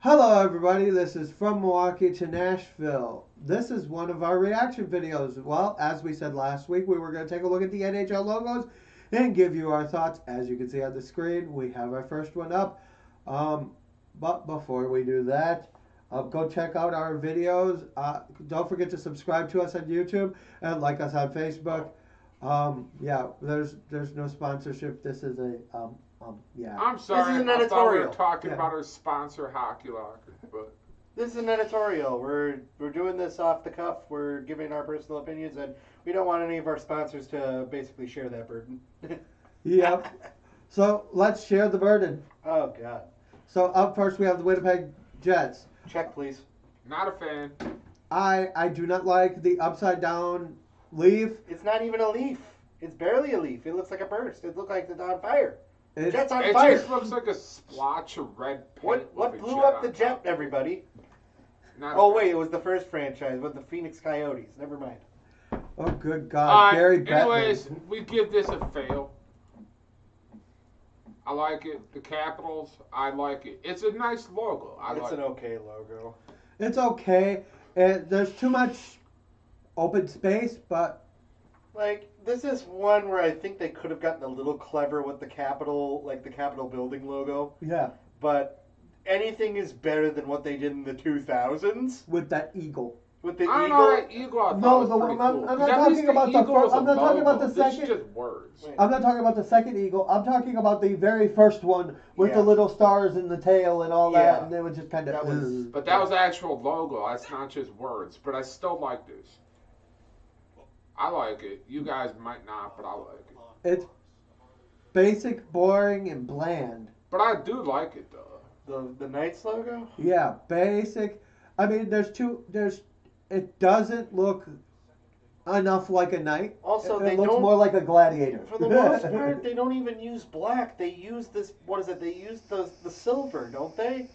Hello, everybody. This is from Milwaukee to Nashville. This is one of our reaction videos. Well, as we said last week, we were going to take a look at the NHL logos and give you our thoughts. As you can see on the screen, we have our first one up. Um, but before we do that, uh, go check out our videos. Uh, don't forget to subscribe to us on YouTube and like us on Facebook. Um, yeah, there's there's no sponsorship. This is a um, um, yeah. I'm sorry. This is an I thought we editorial. talking Yeah. about our sponsor, Hockey Locker, but This is an editorial. We're we're doing this off the cuff. We're giving our personal opinions, and we don't want any of our sponsors to basically share that burden. Yep. So let's share the burden. oh God. So up first we have the Winnipeg Jets. Check, please. not a fan. I I do not like the upside down leaf. It's not even a leaf. It's barely a leaf. It looks like a burst. It looks like it's on fire. It- Jet's on It fire. just looks like a splotch of red paint. What with what a blew jet up the on jet? top. Everybody. Not oh, a Oh wait, it was the first franchise with the Phoenix Coyotes. Never mind. oh good God, right, Gary Bettman. anyways, we give this a fail. I like it. The Capitals, I like it. It's a nice logo. I it's like an it. okay logo. It's okay. It, there's too much open space, but Like this is one where I think they could have gotten a little clever with the Capitol, like the Capitol building logo. yeah, But anything is better than what they did in the 2000s with that eagle. with the I eagle. know that eagle. I No, the pretty one- I'm- cool. I'm 'Cause not talking about the eagle fir- is a I'm not talking about logo. the This second- is just words. Wait. I'm not talking about the second eagle. I'm talking about the very first one with the little stars in the tail and all that, Yeah. and it was just kind of. That was- But that was actual logo. That's not just words. But I still like this. I like it. You guys might not, but I like it. It's basic, boring, and bland. But I do like it though. The the Knights logo. Yeah, basic. I mean, there's two. There's. It doesn't look enough like a knight. Also, it, they it looks don't- more like a gladiator. For the most part, they don't even use black. They use this. What is it? They use the the silver, don't they?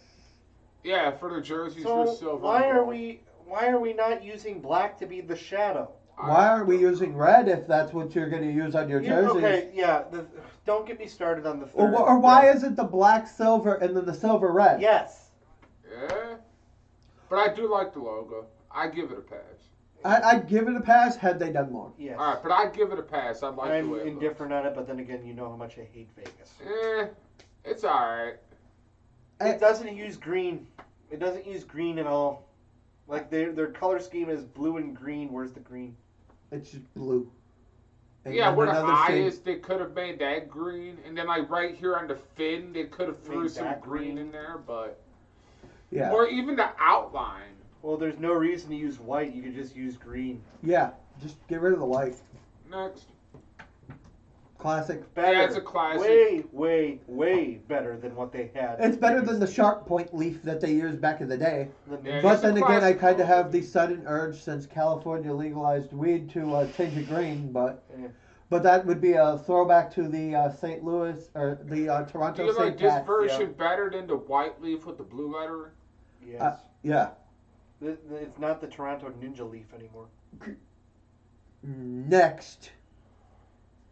Yeah, for the jerseys, So for silver. why are we why are we not using black to be the shadow? I- Why aren't we using red if that's what you're going to use on your You- jerseys? okay, yeah. The, don't get me started on the Or, third. wh- or why is it the black, silver, and then the silver red? Yes. Yeah. But I do like the logo. I give it a pass. I, I'd give it a pass had they done more. Yes. All right, but I give it a pass. I like the I'm way it indifferent on it, but then again, you know how much I hate Vegas. looks. Eh, it's all right. I- It doesn't use green. It doesn't use green at all. Like their their color scheme is blue and green. Where's the green? It's just blue. And yeah, then where the another eye shade- is, they could have made that green, and then like right here on the fin, they could have threw Made some green green. in there, but Yeah, or even the outline. Well, there's no reason to use white. You could just use green. yeah. Just get rid of the white. Next, Classic. Better. Yeah, it's a classic. Way, way, way better than what they had. It's better than the sharp point leaf that they used back in the day. Yeah, But then again, I kind of have the sudden urge since California legalized weed to uh, change it green. But Yeah. but that would be a throwback to the uh, St. Louis or the uh, Do Toronto you St. like this Pats. version better than the white leaf with the blue letter? Yes. Uh, Yeah. Th- th- it's not the Toronto Ninja Leaf anymore. Next,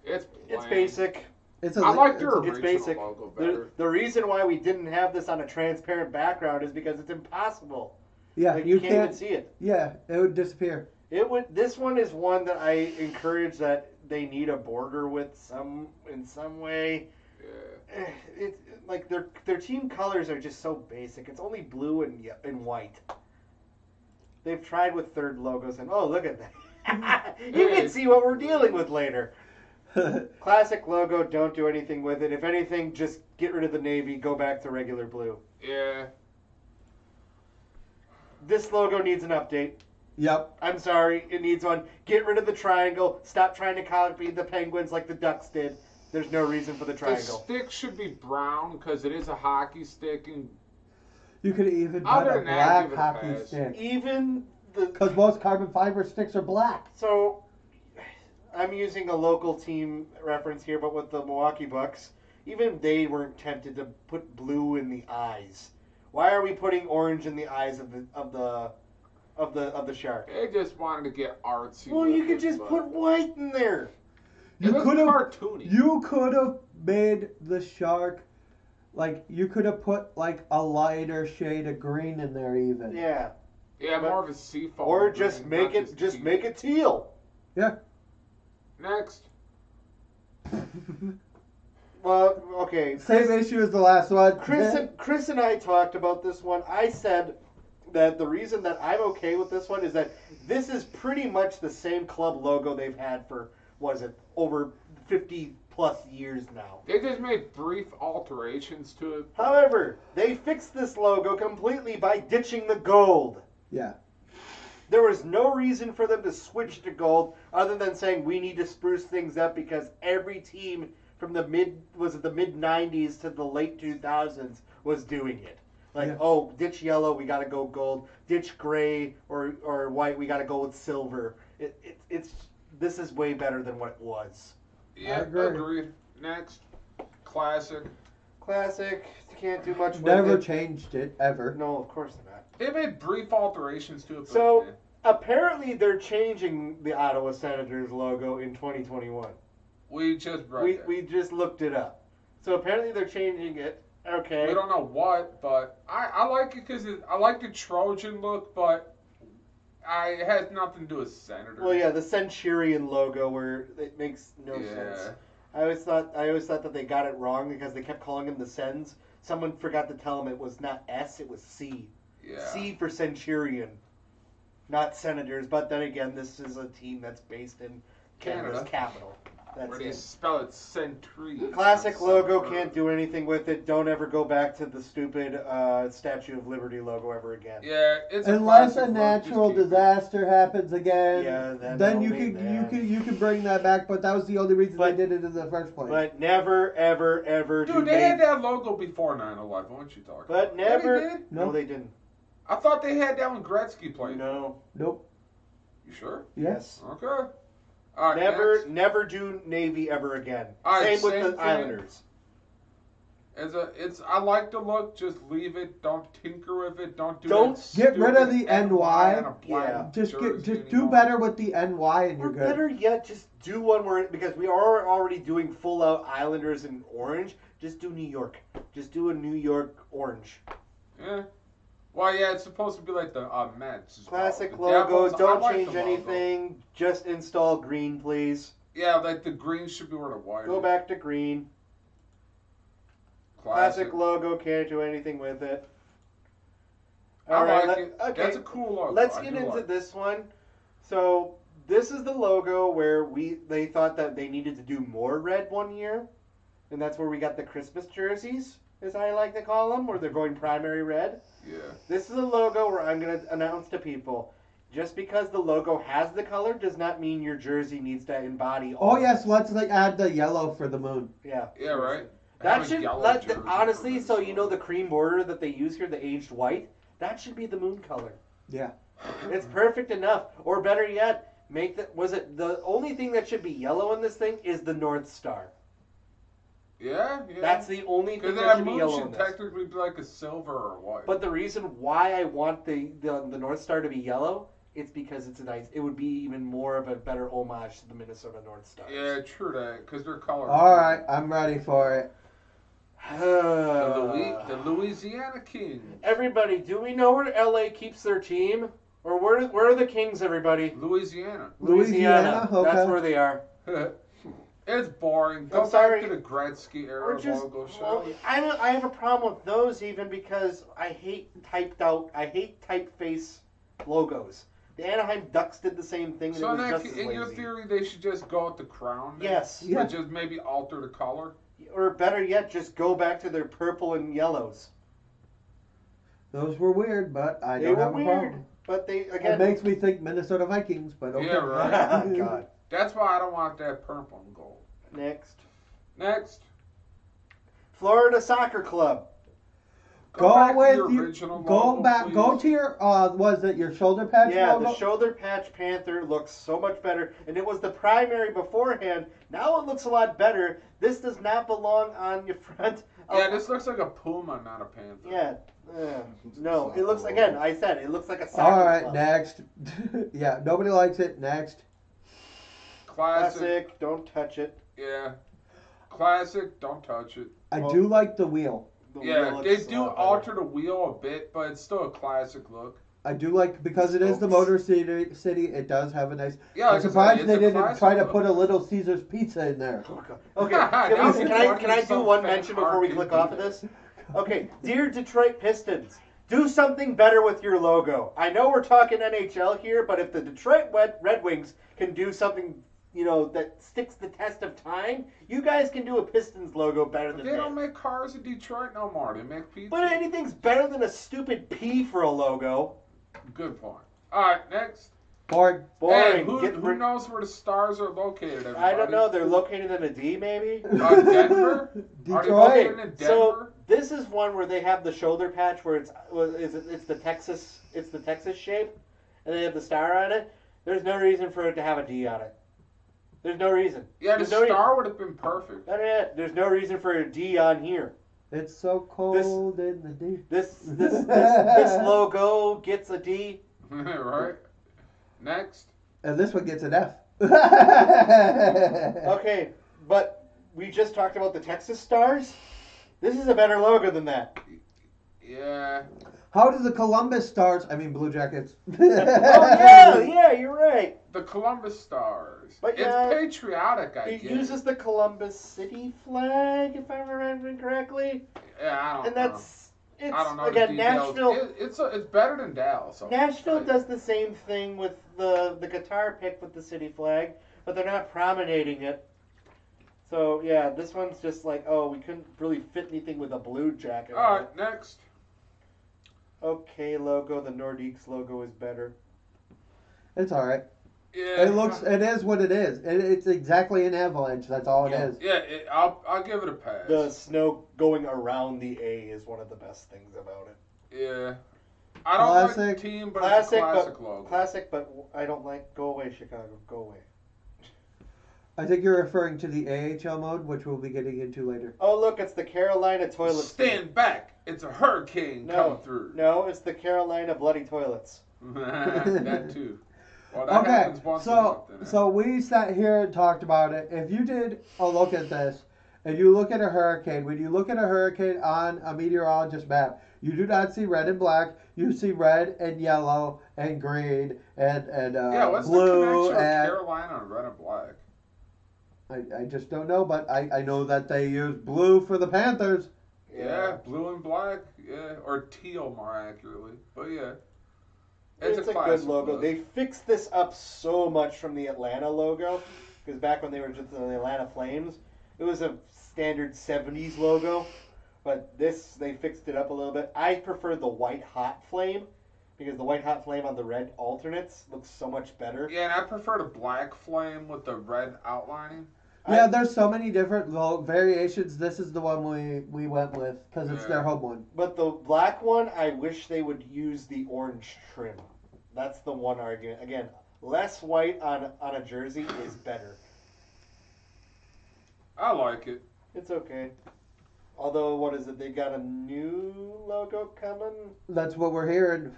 It's It's bland. basic. it's a I like it's their It's original basic. logo The, better. the reason why we didn't have this on a transparent background is because it's impossible. yeah. Like, you can't, can't. even see it. Yeah, it would disappear. It would. This one is one that I encourage that they need a border with some in some way. Yeah. Eh, It's like their their team colors are just so basic. It's only blue and and white. They've tried with third logos and oh look at that. you can see what we're dealing with later. Classic logo. Don't do anything with it. If anything, just get rid of the navy. Go back to regular blue. Yeah. This logo needs an update. yep. I'm sorry, it needs one. Get rid of the triangle. Stop trying to copy the penguins like the ducks did. There's no reason for the triangle. The stick should be brown because it is a hockey stick, and You could even put Other a than that, give black it a hockey pass. stick. Even the Because most carbon fiber sticks are black. so, I'm using a local team reference here, but with the Milwaukee Bucks, even they weren't tempted to put blue in the eyes. Why are we putting orange in the eyes of the of the of the of the shark? they just wanted to get artsy. Well, you could just put white in there. You could have you could have made the shark Like you could have put like a lighter shade of green in there even. Yeah. Yeah, But- more of a seafoam. Or just not make it just teal. make it teal. Next. Well, okay. Same issue as the last one. Chris and Chris and I talked about this one. I said that the reason that I'm okay with this one is that this is pretty much the same club logo they've had for was it over 50 plus years now. They just made brief alterations to it. However, they fixed this logo completely by ditching the gold. Yeah. There was no reason for them to switch to gold other than saying we need to spruce things up because every team from the mid was it the mid 90s to the late 2000s was doing it. Like, Yeah. oh, ditch yellow, we got to go gold. Ditch gray or or white, we got to go with silver. It, it it's this is way better than what it was. Yeah, agree. agreed. Next. Classic. Classic, can't do much with Never it. changed it ever. No, of course not. They made brief alterations to it. But So- eh. Apparently, they're changing the Ottawa Senators logo in 2021. we just read We we just looked it up. So apparently they're changing it. Okay. We don't know what, but I, I like it because I like the Trojan look, but I it has nothing to do with Senator. Well, yeah, the Centurion logo where it makes no yeah. sense. I always thought I always thought that they got it wrong because they kept calling him the Sens. Someone forgot to tell him it was not S, it was C. Yeah. C for Centurion, not Senators. But then again, this is a team that's based in Canada's Canada. capital. That's Where do you it. spell it? Century. Classic logo can't do anything with it. Don't ever go back to the stupid uh, Statue of Liberty logo ever again. Yeah, it's Unless classic a natural just keep it. disaster happens again, Yeah, then then you only could you then. could you could bring that back. But that was the only reason But- they did it in the first place. But never, ever, ever. do Dude, they had Navy- that logo before 9/11. What you talking? But about? Yeah, never. No, No. they didn't. I thought they had that when Gretzky played. No. nope. You sure? Yes. Okay. All right, never, next. never do Navy ever again. All right, same with the thing. Islanders. As a, it's I like the look. Just leave it. Don't tinker with it. Don't do. Don't that get rid of the NY. on a Yeah. Just get jersey just do better with the NY and Or you're good. better yet, just do one where because we are already doing full out Islanders in orange. Just do New York. Just do a New York orange. Yeah. Well, yeah, it's supposed to be like the uh, Mets. as well. Classic The logo. I Don't like change logo. anything. Just install green, please. Yeah, like the green should be where the white. Go is. back to green. Classic. Classic logo. Can't do anything with it. I All right. like it. Okay. That's a cool logo. Let's get into like this one. So this is the logo where we they thought that they needed to do more red one year, and that's where we got the Christmas jerseys, as I like to call them, where they're going primary red. Yeah. This is a logo where I'm going to announce to people. Just because the logo has the color does not mean your jersey needs to embody all. Oh of yes, it. let's like add the yellow for the moon. Yeah. Yeah, right. That should let jersey honestly. So you know the cream border that they use here, the aged white. That should be the moon color. Yeah. It's perfect enough. Or better yet, make the was it the only thing that should be yellow in this thing is the North Star. Yeah, yeah. That's the only because thing that that should be moon yellow in should this. technically be like a silver or white. But the reason why I want the, the the North Star to be yellow, it's because it's a nice. It would be even more of a better homage to the Minnesota North Star. yeah, true that because they're color. All right, I'm ready for it. The, Louis, the Louisiana King. Everybody, do we know where LA keeps their team, or where where are the Kings? Everybody, Louisiana. Louisiana, okay. That's where they are. it's boring. Go I'm sorry. back to the Gretzky era Or just, logo well, show. I don't, I have a problem with those even because I hate typed out. I hate typeface logos. The Anaheim Ducks did the same thing, and So it in, was that, just as in your theory, they should just go with the crown. then? Yes, Yeah. Just maybe alter the color. or better yet, just go back to their purple and yellows. Those were weird, but I they don't were have a weird, problem. but they again. It makes me think Minnesota Vikings, but okay. Yeah, right. God. That's why I don't want that purple and gold. Next, Next. Florida Soccer Club. Go back to with your your- original Go logo, back. please. Go to your. Uh, was it your shoulder patch Yeah, logo? the shoulder patch panther looks so much better, and it was the primary beforehand. Now it looks a lot better. This does not belong on your front. of- Yeah, this looks like a puma, not a panther. Yeah. uh, no, it looks again. I said it looks like a soccer All right, club. next. yeah, nobody likes it. Next. Classic. Classic. Don't touch it. Yeah. Classic. Don't touch it. I Well- do like the wheel. the Yeah, wheel they looks a do lot better. alter the wheel a bit, but it's still a classic look. I do like because it is the Spokes. Motor City. City. It does have a nice. Yeah, I'm said, surprised it's they a didn't classic try to look. put a Little Caesar's pizza in there. Oh, Okay, Now can, we- you're can I talking can I do some one fan mention before we art click off of this? Okay, dear Detroit Pistons, do something better with your logo. I know we're talking NHL here, but if the Detroit Red, Red Wings can do something, you know, that sticks the test of time, you guys can do a Pistons logo better than They don't that. make cars in Detroit no more. They make pizza. But anything's better than a stupid P for a logo. Good point. All right, next. Boring. Boring. Hey, who, Get who knows where the stars are located? Everybody? I don't know. They're located in a D, maybe. Uh, Denver. Are they Detroit. located in Denver? So this is one where they have the shoulder patch where it's is it, it's the Texas it's the Texas shape, and they have the star on it. There's no reason for it to have a D on it. There's no reason. yeah, the there's no re- star would have been perfect. Not it. There's no reason for a D on here. It's so cold in the deep. This this this, this logo gets a D. right. Next. And this one gets an F. Okay, but we just talked about the Texas Stars. This is a better logo than that. Yeah. How do the Columbus Stars, I mean Blue Jackets? oh yeah, yeah, you're right. The Columbus Stars. But it's yeah, patriotic, I It guess. uses the Columbus City flag, if I'm remembering correctly. Yeah, I don't and know. that's it's I don't know again. Nashville. It, it's a, it's better than Dallas. so- Nashville does the same thing with the the guitar pick with the city flag, but they're not promenading it. So yeah, this one's just like, oh, we couldn't really fit anything with a blue jacket. All on right, next. It. Okay, logo. The Nordiques logo is better. it's alright. Yeah. It looks, it is what it is. It, it's exactly an avalanche. That's all it Yeah. is. Yeah, it, I'll I'll give it a pass. The snow going around the A is one of the best things about it. Yeah. I don't like Classic. the team, but Classic, it's a classic but logo. classic, but I don't like. Go away, Chicago. Go away. I think you're referring to the AHL mode, which we'll be getting into later. Oh look, it's the Carolina toilet. Stand back! It's a hurricane No, coming through. No, it's the Carolina bloody toilets. that too. Well, that Okay, happens once a so month. then, huh? so we sat here and talked about it. If you did a look at this, and you look at a hurricane, when you look at a hurricane on a meteorologist map, you do not see red and black. You see red and yellow and green and and uh, yeah, what's the blue connection of and Carolina and red and black? I, I just don't know, but I, I know that they use blue for the Panthers. Yeah, blue and black. Yeah, or teal more accurately. But yeah, It's, it's, a, a, good logo. look. They fixed this up so much from the Atlanta logo because back when they were just the Atlanta Flames, it was a standard '70s logo. But this, they fixed it up a little bit. I prefer the white hot flame because the white hot flame on the red alternates looks so much better. Yeah, and I prefer the black flame with the red outlining. Yeah, I- there's so many different variations. This is the one we, we went with because it's their home one. But the black one, I wish they would use the orange trim. That's the one argument. Again, less white on on a jersey is better. I like it. It's okay. Although, what is it? They got a new logo coming. That's what we're hearing.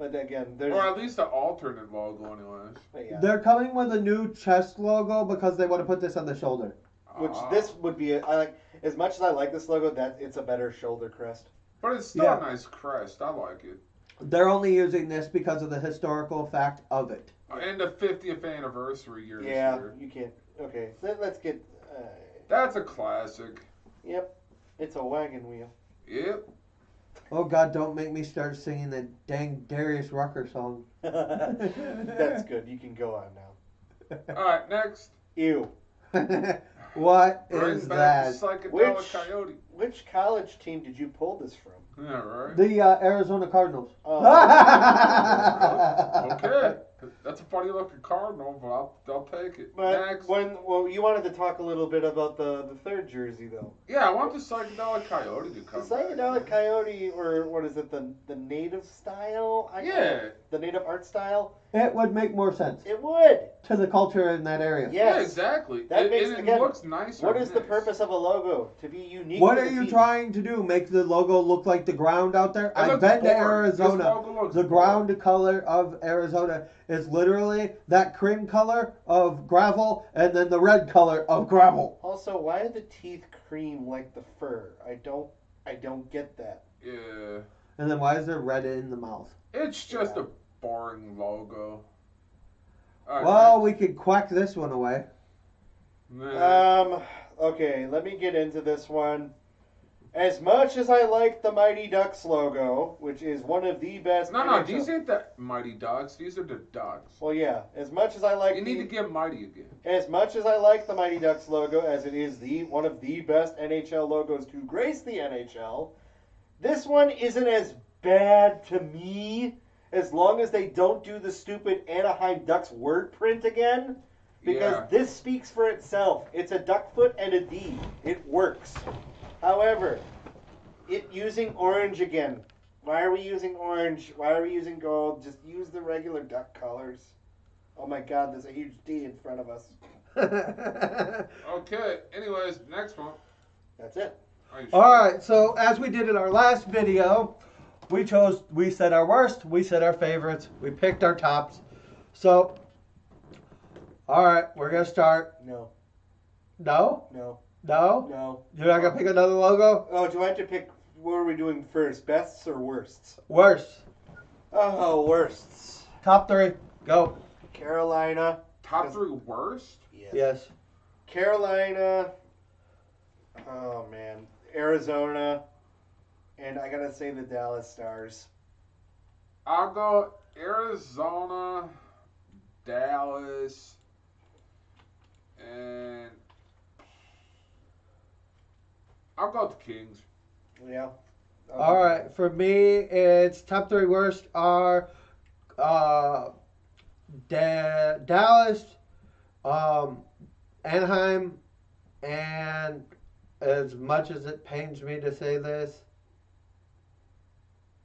But again, there's Or at least an alternate logo, anyways. yeah. They're coming with a new chest logo because they want to put this on the shoulder. which Ah. this would be. A, I like as much as I like this logo. That it's a better shoulder crest. But it's still Yeah. a nice crest. I like it. They're only using this because of the historical fact of it. And the 50th anniversary year Yeah, this year. you can't. Okay, let, let's get. Uh, That's a classic. yep, it's a wagon wheel. Yep. Oh God, don't make me start singing that dang Darius Rucker song. That's good. You can go on now. All right, next. Ew. what Bring is back that? psychedelic Which- coyote. Which college team did you pull this from? Yeah, right. The uh, Arizona Cardinals. Oh. Okay. That's a funny looking cardinal, but I'll, I'll take it. But Next. when well, you wanted to talk a little bit about the the third jersey though. Yeah, I want the psychedelic coyote to The come psychedelic back. coyote, or what is it? The the native style. I Yeah. The native art style. It would make more sense It would. to the culture in that area. Yes. Yeah, exactly. That it, makes- and it again, looks nice. What is on the purpose of a logo? To be unique. What are you team. trying to do? Make the logo look like the ground out there? It I've been to boring. This Arizona. logo looks The boring. ground color of Arizona is literally that cream color of gravel and then the red color of gravel. Also, why are the teeth cream like the fur? I don't I don't get that. Yeah. And then why is there red in the mouth? It's just Yeah. a boring logo. Alright, Well, we could quack this one away. Nah. Um. Okay, let me get into this one. As much as I like the Mighty Ducks logo, which is one of the best. no, no, NHL these ain't the Mighty Ducks. These are the Ducks. Well, yeah. As much as I like You need the, to get Mighty again. as much as I like the Mighty Ducks logo, as it is the one of the best NHL logos to grace the NHL, this one isn't as bad to me as long as they don't do the stupid Anaheim Ducks word print again. Because yeah. this speaks for itself. It's a duck foot and a D. It works. However, it using orange again. Why are we using orange? Why are we using gold? Just use the regular duck colors. Oh my god, there's a huge D in front of us. Okay. Anyways, next one. That's it. Are you All sure? right, so as we did in our last video, we chose, we said our worst, we said our favorites, we picked our tops. So, all right, we're gonna start. No, No, no, no, no. you're not gonna pick another logo. Oh, do I have to pick what are we doing first? Bests or worsts? Worst. Oh, worsts. Top three. Go. Carolina. Top three worst? Yes. Yes. Carolina. Oh man, Arizona, and I gotta say the Dallas Stars. I'll go Arizona, Dallas, and I'll go with the Kings. Yeah. All right, for me, it's top three worst are uh, da- Dallas, um, Anaheim, and as much as it pains me to say this,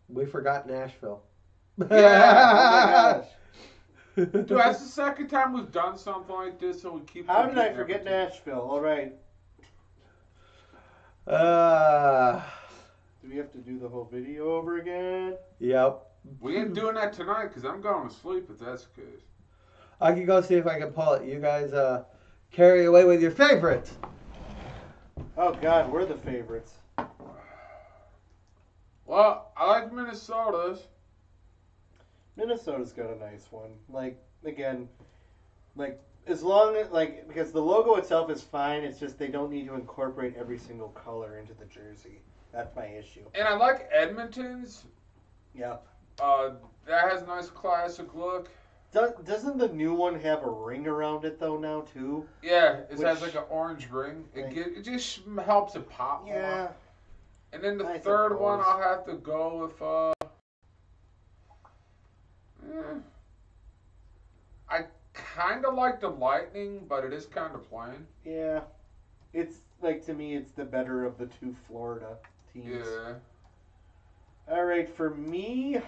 we forgot Nashville. Yeah. Oh my. Dude, that's the second time we've done something like this, so we keep. How did I forget. Nashville? All right. Uh, Do we have to do the whole video over again? yep. We ain't doing that tonight because I'm going to sleep if that's the case. I can go see if I can pull it. You guys uh, carry away with your favorites. Oh God, we're the favorites. Well, I like Minnesota's. Minnesota's got a nice one. Like again, like as long as like because the logo itself is fine. It's just they don't need to incorporate every single color into the jersey. That's my issue. And I like Edmonton's. Yeah. Uh, that has a nice classic look. Does, doesn't the new one have a ring around it though now too? Yeah, it Which- has like an orange ring. It Like- get, it just helps it pop Yeah. more. And then the I third one. I'll have to go with. Uh, eh. I kind of like the Lightning, but it is kind of plain. Yeah. It's like to me, it's the better of the two Florida teams. Yeah. All right, for me.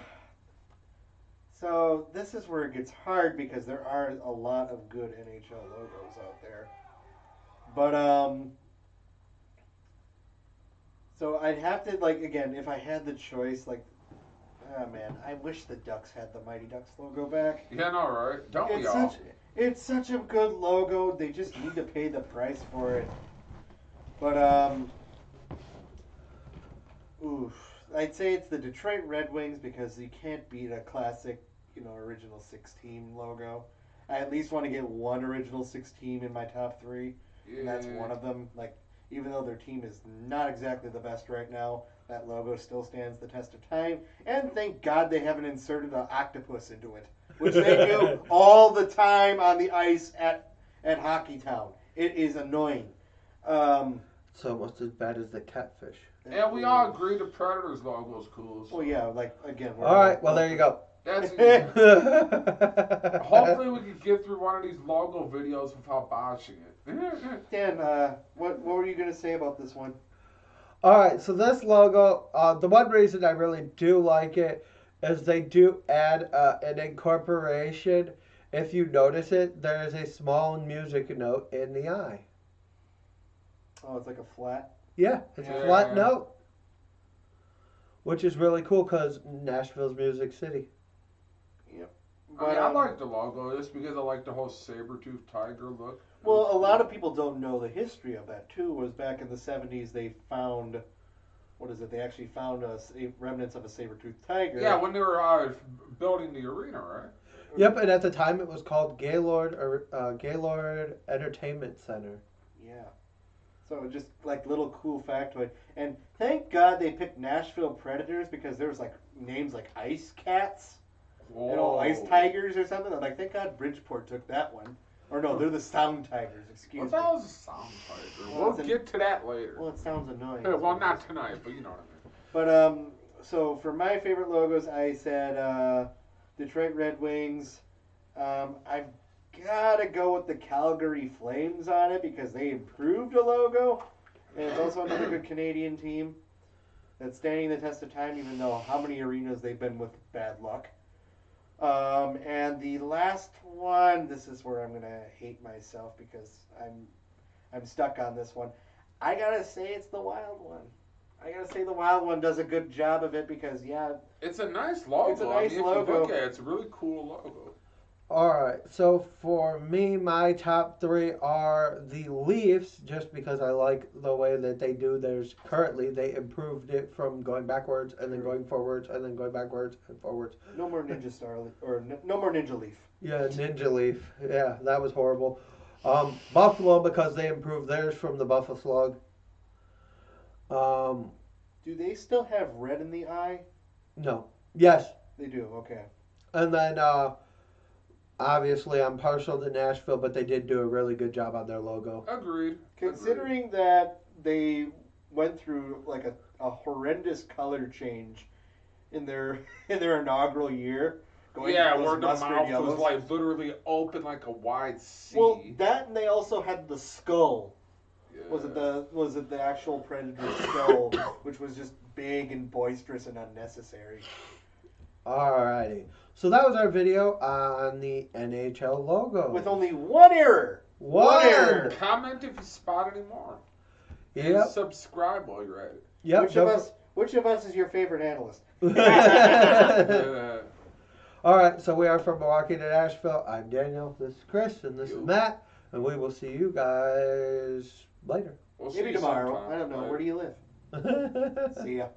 So this is where it gets hard because there are a lot of good NHL logos out there. But um. So I'd have to like again if I had the choice like. Ah man, I wish the Ducks had the Mighty Ducks logo back. Yeah, no, right? Don't we It's all? such it's such a good logo. They just need to pay the price for it. But um oof. I'd say it's the Detroit Red Wings because you can't beat a classic, you know, original six team logo. I at least want to get one original six team in my top three, Yeah. and that's one of them. Like even though their team is not exactly the best right now, that logo still stands the test of time. And thank God they haven't inserted an octopus into it, which they do all the time on the ice at at Hockey Town. It is annoying. Um, It's almost as bad as the catfish. And we all agree the Predators logo is cool. so Well, yeah, like again. we're All right, well there you go. That's Hopefully Hopefully, we can get through one of these logo videos without botching it. Dan, uh, what what were you gonna say about this one? All right, so this logo, uh, the one reason I really do like it is they do add uh, an incorporation. If you notice it, there is a small music note in the eye. Oh, it's like a flat. Yeah, it's a flat note, which is really cool because Nashville's Music City. I mean, I um, like the logo just because I like the whole saber tooth tiger look. Well, a lot of people don't know the history of that too. Was back in the '70s they found what is it? They actually found a sa- remnants of a saber tooth tiger. Yeah, when they were uh, building the arena, right? Yep, and at the time it was called Gaylord or uh, Gaylord Entertainment Center. Yeah. So just like little cool factoid, and thank God they picked Nashville Predators because there was like names like Ice Cats, you know, Ice Tigers or something. I'm like, thank God Bridgeport took that one. Or no, they're the Sound Tigers. Excuse What me. the hell is a sound tiger? Well, We'll it's an- get to that later. Well, it sounds annoying. Yeah, well, not tonight, but you know what I mean. But um, so for my favorite logos, I said uh, Detroit Red Wings. Um, I've got to go with the Calgary Flames on it because they improved a logo, and it's also another good Canadian team that's standing the test of time, even though how many arenas they've been with bad luck. Um, and the last one, this is where I'm gonna hate myself because I'm I'm stuck on this one. I gotta say it's the Wild One. I gotta say the Wild One does a good job of it because yeah, It's a nice logo. It's a I nice mean, logo. you look at it, it's a really cool logo. All right, so for me, my top three are the Leafs, just because I like the way that they do theirs currently. They improved it from going backwards and then going forwards and then going backwards and forwards. no more Ninja Star or no more Ninja Leaf. Yeah, Ninja Leaf. Yeah, that was horrible. Um, Buffalo because they improved theirs from the Buffalo Slug. Um, Do they still have red in the eye? no. Yes, They do. Okay. and then uh, obviously I'm partial to Nashville, but they did do a really good job on their logo. Agreed. Considering that they went through like a, a horrendous color change in their in their inaugural year, Agreed. Yeah, to those where the mustard mouth yellows. was like literally open like a wide sea. Well, that and they also had the skull. yeah. Was it the was it the actual predator skull, which was just big and boisterous and unnecessary? Alrighty. So that was our video on the NHL logo. With only one error. one. error. Comment if you spot any more. And Yep. subscribe while you're at it. Yep. which of us which of us is your favorite analyst? Yeah. All right. So we are from Milwaukee to Nashville. I'm Daniel. This is Chris, and this is Matt, and we will see you guys later. We'll Maybe you tomorrow. sometime. I don't know. Later. Where do you live? See ya.